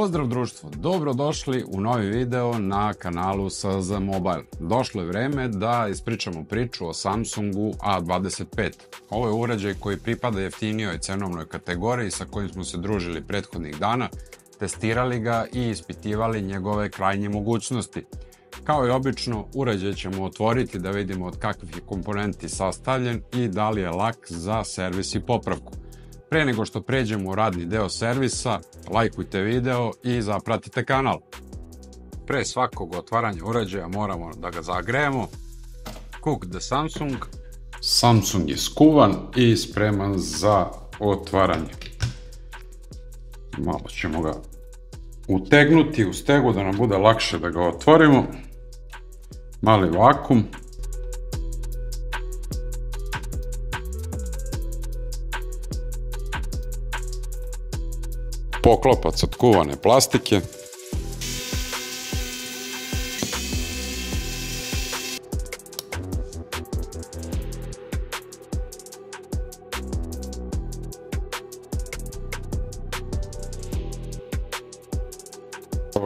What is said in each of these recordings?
Pozdrav društvo, dobrodošli u novi video na kanalu SZ Mobile. Došlo je vreme da ispričamo priču o Samsungu A25. Ovo je uređaj koji pripada jeftinijoj cenovnoj kategoriji sa kojim smo se družili prethodnih dana, testirali ga i ispitivali njegove krajnje mogućnosti. Kao i obično, uređaj ćemo otvoriti da vidimo od kakvih je komponenti sastavljen i da li je lak za servis i popravku. Pre nego što pređemo u radni deo servisa, lajkujte video i zapratite kanal. Pre svakog otvaranja uređaja moramo da ga zagrejemo. Cook the Samsung. Samsung je skuvan i spreman za otvaranje. Malo ćemo ga utegnuti u stegu da nam bude lakše da ga otvorimo. Mali vakum. Poklopac od kuvane plastike.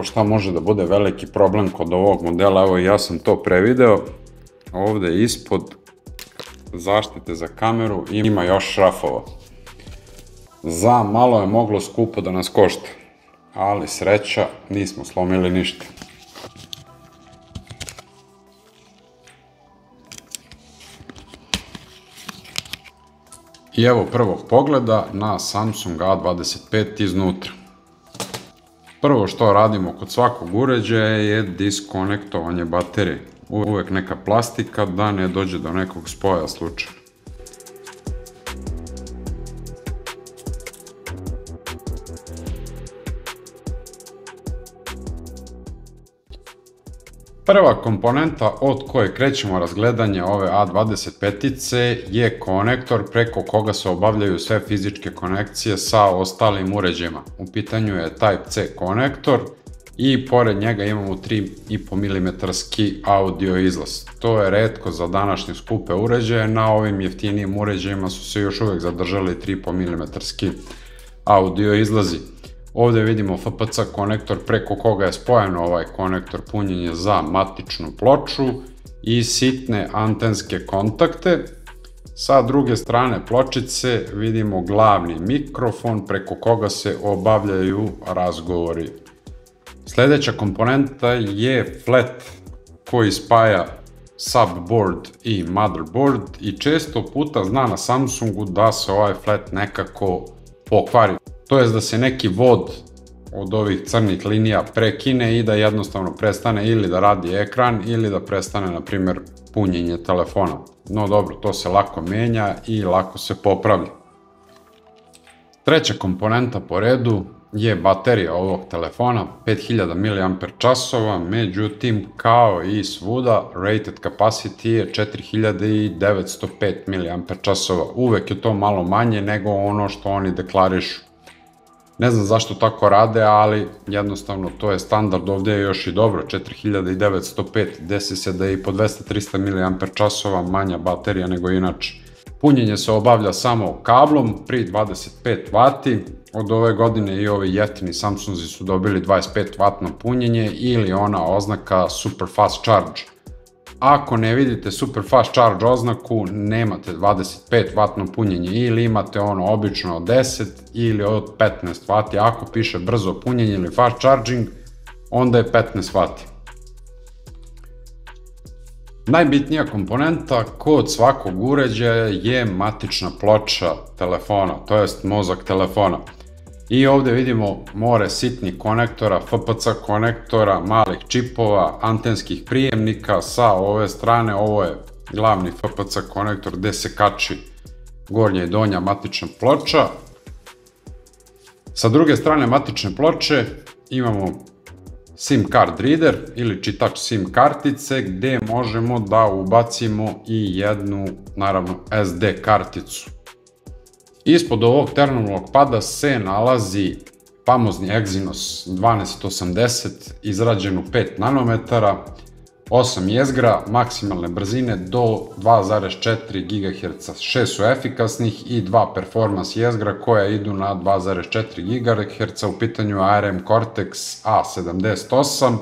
Šta može da bude veliki problem kod ovog modela, evo ja sam to prevideo. Ovde ispod zaštite za kameru ima još šrafova za malo je moglo skupo da nas košta. Ali sreća, nismo slomili ništa. I evo prvog pogleda na Samsung A25 iznutra. Prvo što radimo kod svakog uređaja je diskonektovanje baterije. Uvek neka plastika da ne dođe do nekog spoja slučaja. Prva komponenta od koje krećemo razgledanje ove A25-ice je konektor preko koga se obavljaju sve fizičke konekcije sa ostalim uređajima. U pitanju je Type-C konektor i pored njega imamo 3,5 mm audio izlaz. To je redko za današnje skupe uređaje, na ovim jeftinijim uređajima su se još uvek zadržali 3,5 mm audio izlazi. Ovde vidimo FPC konektor preko koga je spojeno ovaj konektor punjenja za matičnu ploču i sitne antenske kontakte. Sa druge strane pločice vidimo glavni mikrofon preko koga se obavljaju razgovori. Sledeća komponenta je flat koji spaja subboard i motherboard i često puta zna na Samsungu da se ovaj flat nekako pokvari to jest da se neki vod od ovih crnih linija prekine i da jednostavno prestane ili da radi ekran ili da prestane, na primjer, punjenje telefona. No dobro, to se lako menja i lako se popravlja. Treća komponenta po redu je baterija ovog telefona, 5000 mAh, međutim, kao i svuda, rated capacity je 4905 mAh. Uvek je to malo manje nego ono što oni deklarišu. Ne znam zašto tako rade, ali jednostavno to je standard, ovde je još i dobro, 4905, desi se da je i po 200-300 mAh manja baterija nego inače. Punjenje se obavlja samo kablom pri 25 W, od ove godine i ovi jeftini Samsungi su dobili 25 W punjenje ili ona oznaka Super Fast Charge Ako ne vidite super fast charge oznaku, nemate 25 vatno punjenje ili imate ono obično od 10 ili od 15 vati. Ako piše brzo punjenje ili fast charging, onda je 15 vati. Najbitnija komponenta kod svakog uređaja je matična ploča telefona, to jest mozak telefona. I ovde vidimo more sitnih konektora, FPC konektora, malih čipova, antenskih prijemnika sa ove strane, ovo je glavni FPC konektor gde se kači gornja i donja matična ploča. Sa druge strane matične ploče imamo SIM card reader ili čitač SIM kartice gde možemo da ubacimo i jednu, naravno, SD karticu. Ispod ovog terminalnog pada se nalazi famozni Exynos 1280 izrađen u 5 nanometara. 8 jezgra, maksimalne brzine do 2,4 GHz. 6 su efikasnih i 2 performance jezgra koja idu na 2,4 GHz. U pitanju ARM Cortex A78.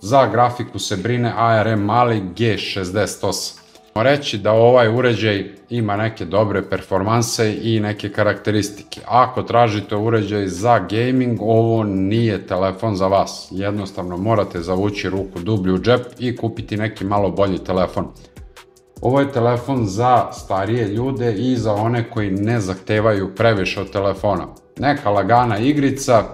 Za grafiku se brine ARM Mali G68 reći da ovaj uređaj ima neke dobre performanse i neke karakteristike. Ako tražite uređaj za gaming, ovo nije telefon za vas. Jednostavno morate zavući ruku dublju u džep i kupiti neki malo bolji telefon. Ovo je telefon za starije ljude i za one koji ne zahtevaju previše od telefona. Neka lagana igrica,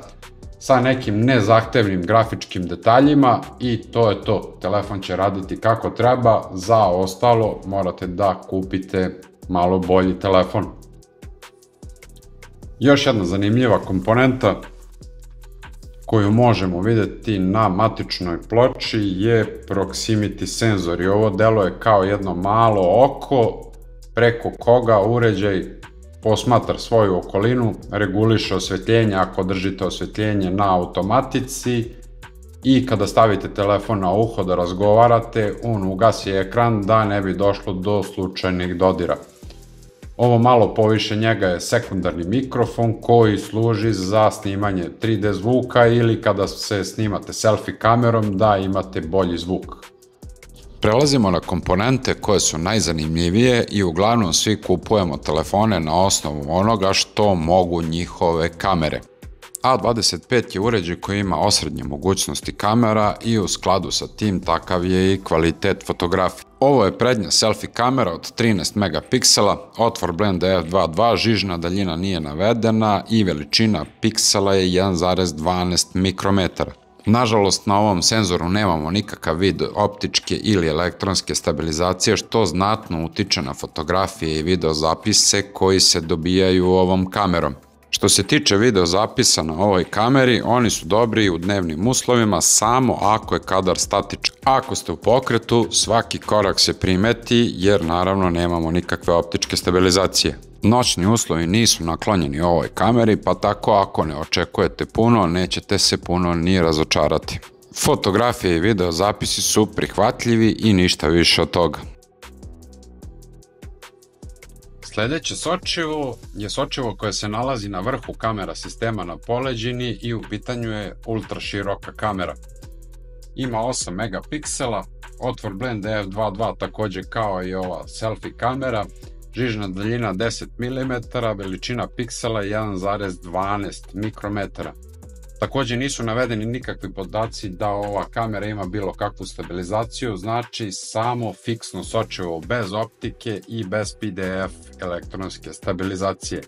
sa nekim nezahtevnim grafičkim detaljima i to je to. Telefon će raditi kako treba, za ostalo morate da kupite malo bolji telefon. Još jedna zanimljiva komponenta koju možemo vidjeti na matičnoj ploči je proximity senzor i ovo deluje kao jedno malo oko preko koga uređaj posmatra svoju okolinu, reguliše osvjetljenje ako držite osvjetljenje na automatici i kada stavite telefon na uho da razgovarate, on ugasi ekran da ne bi došlo do slučajnih dodira. Ovo malo poviše njega je sekundarni mikrofon koji služi za snimanje 3D zvuka ili kada se snimate selfie kamerom da imate bolji zvuk. Prelazimo na komponente koje su najzanimljivije i uglavnom svi kupujemo telefone na osnovu onoga što mogu njihove kamere. A25 je uređaj koji ima osrednje mogućnosti kamera i u skladu sa tim takav je i kvalitet fotografije. Ovo je prednja selfie kamera od 13 megapiksela, otvor blend f2.2, žižna daljina nije navedena i veličina piksela je 1,12 mikrometara. Nažalost, na ovom senzoru nemamo nikakav vid optičke ili elektronske stabilizacije, što znatno utiče na fotografije i videozapise koji se dobijaju ovom kamerom. Što se tiče videozapisa na ovoj kameri, oni su dobri u dnevnim uslovima samo ako je kadar statičan. Ako ste u pokretu, svaki korak se primeti jer naravno nemamo nikakve optičke stabilizacije. Noćni uslovi nisu naklonjeni ovoj kameri, pa tako ako ne očekujete puno, nećete se puno ni razočarati. Fotografije i videozapisi su prihvatljivi i ništa više od toga. Sljedeće sočivo je sočivo koje se nalazi na vrhu kamera sistema na poleđini i u pitanju je ultra široka kamera. Ima 8 megapiksela, otvor blend f2.2 također kao i ova selfie kamera, žižna daljina 10 mm, veličina piksela 1,12 mikrometara. Također nisu navedeni nikakvi podaci da ova kamera ima bilo kakvu stabilizaciju, znači samo fiksno sočivo bez optike i bez PDF elektronske stabilizacije.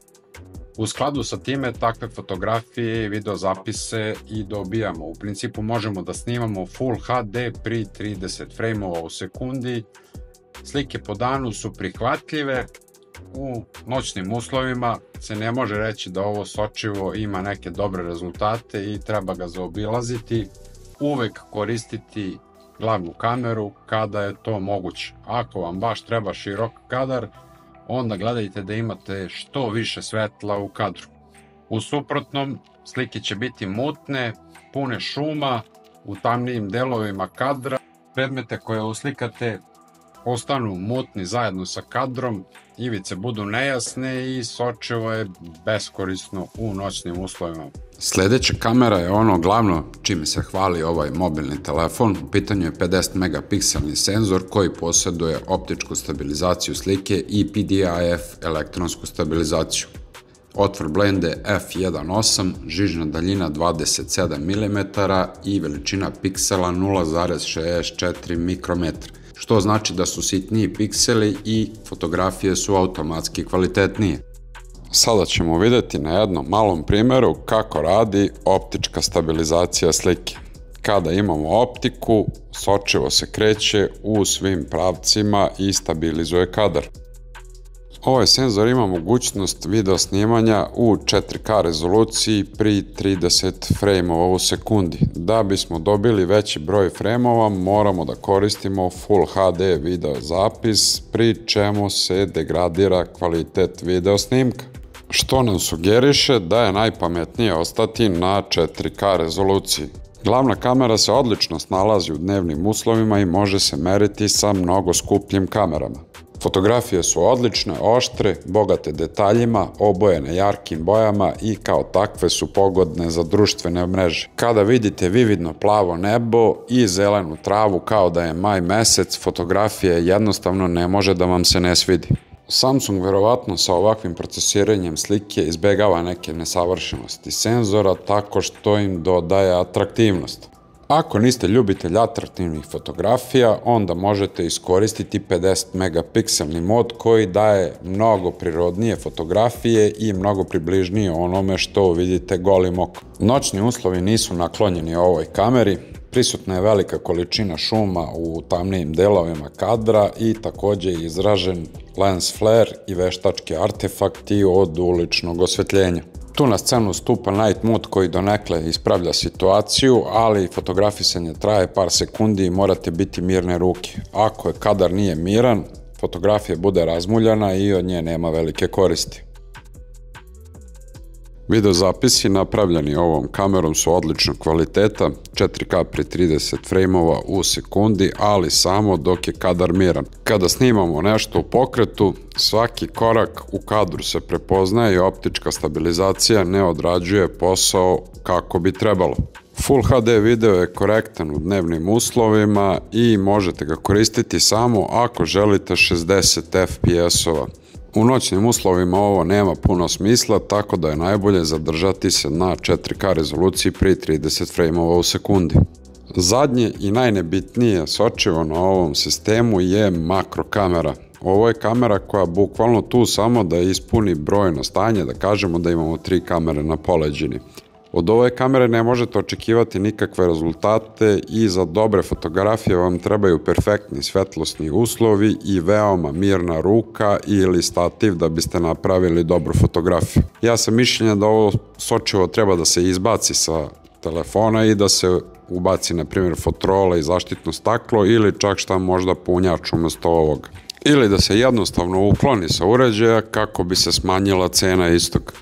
U skladu sa time takve fotografije i videozapise i dobijamo. U principu možemo da snimamo Full HD pri 30 frameova u sekundi. Slike po danu su prihvatljive, u noćnim uslovima se ne može reći da ovo sočivo ima neke dobre rezultate i treba ga zaobilaziti. Uvek koristiti glavnu kameru kada je to moguće. Ako vam baš treba širok kadar, onda gledajte da imate što više svetla u kadru. U suprotnom, slike će biti mutne, pune šuma, u tamnijim delovima kadra. Predmete koje uslikate ostanu mutni zajedno sa kadrom, ivice budu nejasne i sočivo je beskorisno u noćnim uslovima. Sljedeća kamera je ono glavno čime se hvali ovaj mobilni telefon. U pitanju je 50 megapikselni senzor koji posjeduje optičku stabilizaciju slike i PDIF elektronsku stabilizaciju. Otvor blende f1.8, žižna daljina 27 mm i veličina piksela 0,64 mikrometra što znači da su sitniji pikseli i fotografije su automatski kvalitetnije. Sada ćemo vidjeti na jednom malom primjeru kako radi optička stabilizacija slike. Kada imamo optiku, sočivo se kreće u svim pravcima i stabilizuje kadar. Ovaj senzor ima mogućnost video snimanja u 4K rezoluciji pri 30 frameova u sekundi. Da bismo dobili veći broj frameova moramo da koristimo Full HD video zapis pri čemu se degradira kvalitet video snimka. Što nam sugeriše da je najpametnije ostati na 4K rezoluciji. Glavna kamera se odlično snalazi u dnevnim uslovima i može se meriti sa mnogo skupljim kamerama. Fotografije su odlične, oštre, bogate detaljima, obojene jarkim bojama i kao takve su pogodne za društvene mreže. Kada vidite vividno plavo nebo i zelenu travu kao da je maj mesec, fotografije jednostavno ne može da vam se ne svidi. Samsung verovatno sa ovakvim procesiranjem slike izbegava neke nesavršenosti senzora tako što im dodaje atraktivnost. Ako niste ljubitelj atraktivnih fotografija, onda možete iskoristiti 50 megapikselni mod koji daje mnogo prirodnije fotografije i mnogo približnije onome što vidite golim okom. Noćni uslovi nisu naklonjeni ovoj kameri, prisutna je velika količina šuma u tamnijim delovima kadra i takođe je izražen lens flare i veštački artefakti od uličnog osvetljenja. Tu na scenu stupa night mode koji donekle ispravlja situaciju, ali fotografisanje traje par sekundi i morate biti mirne ruke. Ako je kadar nije miran, fotografija bude razmuljana i od nje nema velike koristi. Video zapisi napravljeni ovom kamerom su odličnog kvaliteta, 4K pri 30 frameova u sekundi, ali samo dok je kadar miran. Kada snimamo nešto u pokretu, svaki korak u kadru se prepoznaje i optička stabilizacija ne odrađuje posao kako bi trebalo. Full HD video je korektan u dnevnim uslovima i možete ga koristiti samo ako želite 60 fps-ova. U noćnim uslovima ovo nema puno smisla, tako da je najbolje zadržati se na 4K rezoluciji pri 30 frameova u sekundi. Zadnje i najnebitnije sočivo na ovom sistemu je makrokamera. Ovo je kamera koja bukvalno tu samo da ispuni brojno stanje, da kažemo da imamo tri kamere na poleđini. Od ove kamere ne možete očekivati nikakve rezultate i za dobre fotografije vam trebaju perfektni svetlosni uslovi i veoma mirna ruka ili stativ da biste napravili dobru fotografiju. Ja sam mišljenja da ovo sočivo treba da se izbaci sa telefona i da se ubaci na primjer fotrola i zaštitno staklo ili čak šta možda punjač umesto ovoga. Ili da se jednostavno ukloni sa uređaja kako bi se smanjila cena istog.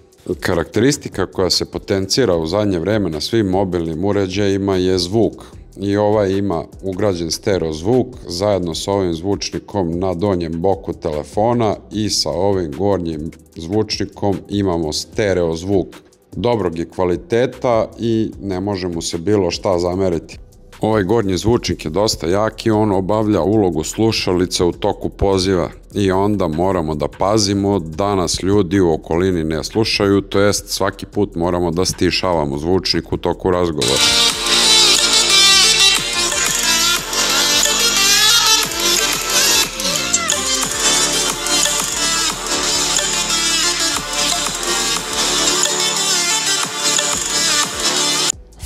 Karakteristika koja se potencira u zadnje vreme na svim mobilnim uređajima je zvuk. I ovaj ima ugrađen stereo zvuk zajedno sa ovim zvučnikom na donjem boku telefona i sa ovim gornjim zvučnikom imamo stereo zvuk dobrog je kvaliteta i ne može mu se bilo šta zameriti. Ovaj gornji zvučnik je dosta jak i on obavlja ulogu slušalice u toku poziva i onda moramo da pazimo da nas ljudi u okolini ne slušaju, to jest svaki put moramo da stišavamo zvučnik u toku razgovora.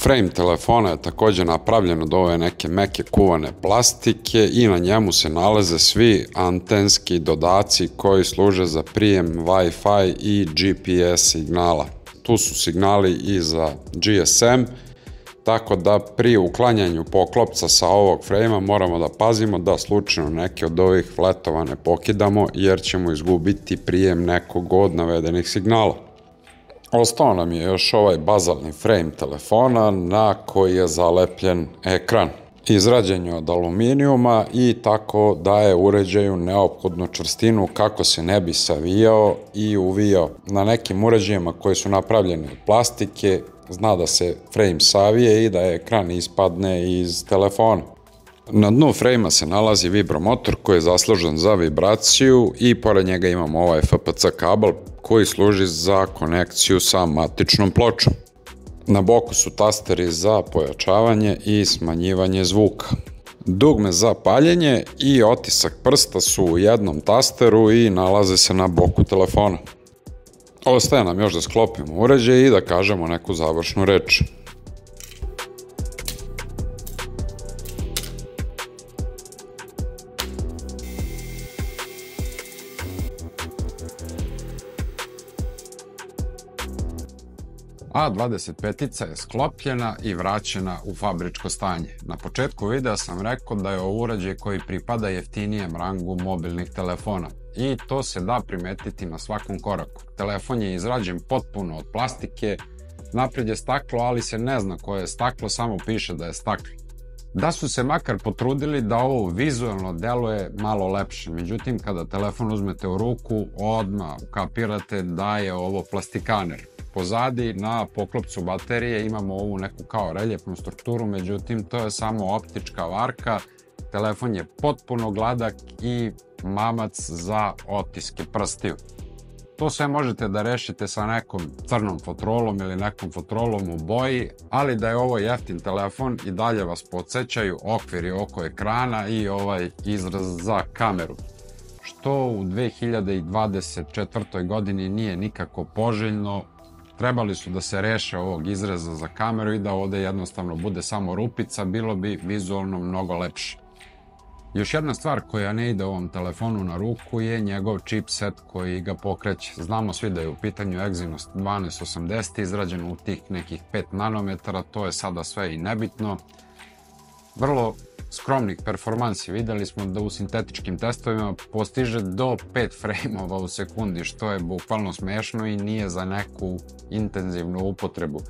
Frame telefona je takođe napravljen od ove neke meke kuvane plastike i na njemu se nalaze svi antenski dodaci koji služe za prijem Wi-Fi i GPS signala. Tu su signali i za GSM, tako da pri uklanjanju poklopca sa ovog frejma moramo da pazimo da slučajno neke od ovih fletova ne pokidamo jer ćemo izgubiti prijem nekog od navedenih signala. Ostao nam je još ovaj bazalni frame telefona na koji je zalepljen ekran. Izrađen je od aluminijuma i tako daje uređaju neophodnu čvrstinu kako se ne bi savijao i uvijao. Na nekim uređajima koji su napravljeni od plastike zna da se frame savije i da ekran ispadne iz telefona. Na dnu frejma se nalazi vibromotor koji je zaslužen za vibraciju i pored njega imamo ovaj FPC kabel koji služi za konekciju sa matičnom pločom. Na boku su tasteri za pojačavanje i smanjivanje zvuka. Dugme za paljenje i otisak prsta su u jednom tasteru i nalaze se na boku telefona. Ostaje nam još da sklopimo uređaj i da kažemo neku završnu reč. A25 je sklopljena i vraćena u fabričko stanje. Na početku videa sam rekao da je ovo uređaj koji pripada jeftinijem rangu mobilnih telefona i to se da primetiti na svakom koraku. Telefon je izrađen potpuno od plastike, Napred je staklo, ali se ne zna koje je staklo, samo piše da je staklo. Da su se makar potrudili da ovo vizualno deluje malo lepše, međutim kada telefon uzmete u ruku, odmah kapirate da je ovo plastikaner. Pozadi na poklopcu baterije imamo ovu neku kao reljefnu strukturu, međutim to je samo optička varka, telefon je potpuno gladak i mamac za otiske prstiju. To sve možete da rešite sa nekom crnom fotrolom ili nekom fotrolom u boji, ali da je ovo jeftin telefon i dalje vas podsjećaju okviri oko ekrana i ovaj izraz za kameru. Što u 2024. godini nije nikako poželjno, trebali su da se reše ovog izraza za kameru i da ovde jednostavno bude samo rupica, bilo bi vizualno mnogo lepše. Još jedna stvar koja ne ide ovom telefonu na ruku je njegov chipset koji ga pokreće. Znamo svi da je u pitanju Exynos 1280 izrađen u tih nekih 5 nanometara, to je sada sve i nebitno. Vrlo skromnih performansi. Videli smo da u sintetičkim testovima postiže do 5 frame-ova u sekundi, što je bukvalno smešno i nije za neku intenzivnu upotrebu.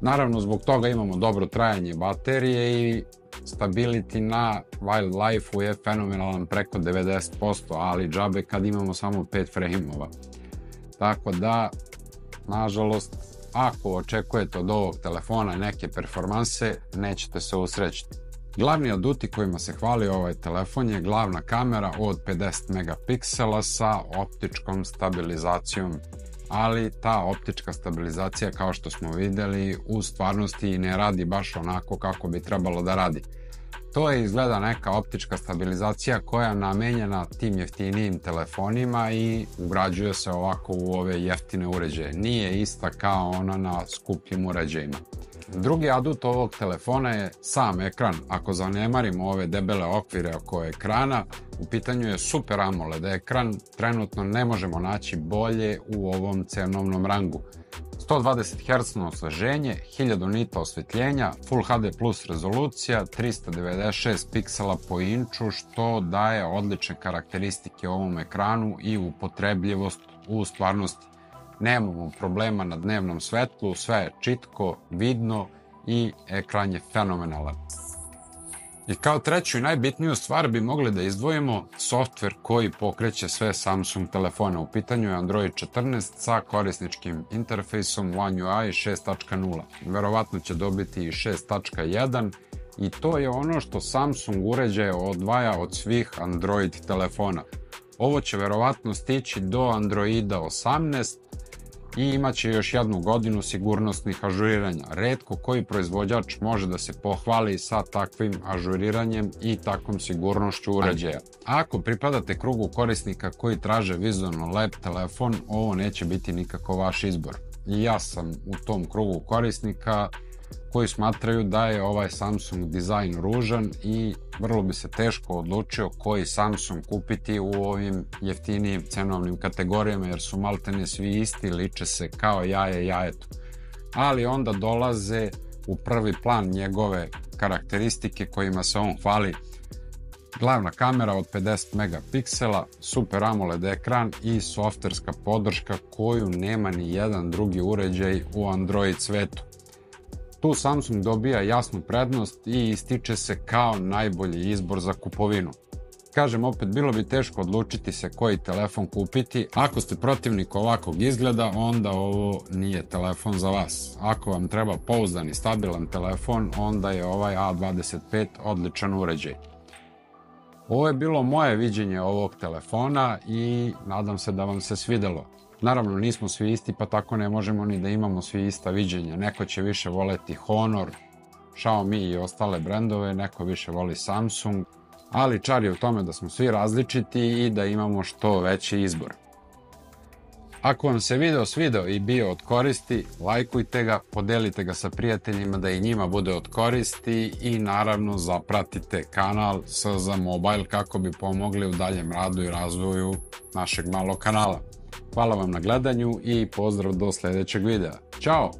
Naravno, zbog toga imamo dobro trajanje baterije i stability na wildlife-u je fenomenalan preko 90%, ali džabe kad imamo samo 5 frame-ova. Tako da, nažalost, ako očekujete od ovog telefona neke performanse, nećete se usrećiti. Glavni aduti kojima se hvali ovaj telefon je glavna kamera od 50 megapiksela sa optičkom stabilizacijom ali ta optička stabilizacija kao što smo videli u stvarnosti ne radi baš onako kako bi trebalo da radi. To je izgleda neka optička stabilizacija koja je namenjena tim jeftinijim telefonima i ugrađuje se ovako u ove jeftine uređaje. Nije ista kao ona na skupljim uređajima. Drugi adut ovog telefona je sam ekran. Ako zanemarimo ove debele okvire oko ekrana, u pitanju je Super AMOLED ekran. Trenutno ne možemo naći bolje u ovom cenovnom rangu. 120 Hz osveženje, 1000 nita osvetljenja, Full HD plus rezolucija, 396 piksela po inču, što daje odlične karakteristike ovom ekranu i upotrebljivost u stvarnosti. Nemamo problema na dnevnom svetlu, sve je čitko, vidno i ekran je fenomenalan. I kao treću i najbitniju stvar bi mogli da izdvojimo softver koji pokreće sve Samsung telefone. U pitanju je Android 14 sa korisničkim interfejsom One UI 6.0. Verovatno će dobiti i 6.1 i to je ono što Samsung uređaje odvaja od svih Android telefona. Ovo će verovatno stići do Androida 18, i imaće još jednu godinu sigurnosnih ažuriranja. Redko koji proizvođač može da se pohvali sa takvim ažuriranjem i takvom sigurnošću uređaja. Ako pripadate krugu korisnika koji traže vizualno lep telefon, ovo neće biti nikako vaš izbor. Ja sam u tom krugu korisnika koji smatraju da je ovaj Samsung dizajn ružan i vrlo bi se teško odlučio koji Samsung kupiti u ovim jeftinijim cenovnim kategorijama jer su maltene svi isti, liče se kao jaje jajetu. Ali onda dolaze u prvi plan njegove karakteristike kojima se on hvali glavna kamera od 50 megapiksela, Super AMOLED ekran i softverska podrška koju nema ni jedan drugi uređaj u Android svetu. Tu Samsung dobija jasnu prednost i ističe se kao najbolji izbor za kupovinu. Kažem opet, bilo bi teško odlučiti se koji telefon kupiti. Ako ste protivnik ovakvog izgleda, onda ovo nije telefon za vas. Ako vam treba pouzdan i stabilan telefon, onda je ovaj A25 odličan uređaj. Ovo je bilo moje viđenje ovog telefona i nadam se da vam se svidelo. Naravno, nismo svi isti, pa tako ne možemo ni da imamo svi ista viđenja. Neko će više voleti Honor, Xiaomi i ostale brendove, neko više voli Samsung, ali čar je u tome da smo svi različiti i da imamo što veći izbor. Ako vam se video svideo i bio od koristi, lajkujte ga, podelite ga sa prijateljima da i njima bude od koristi i naravno zapratite kanal SZ Mobile kako bi pomogli u daljem radu i razvoju našeg malog kanala. Hvala vam na gledanju i pozdrav do sledećeg videa. Ćao!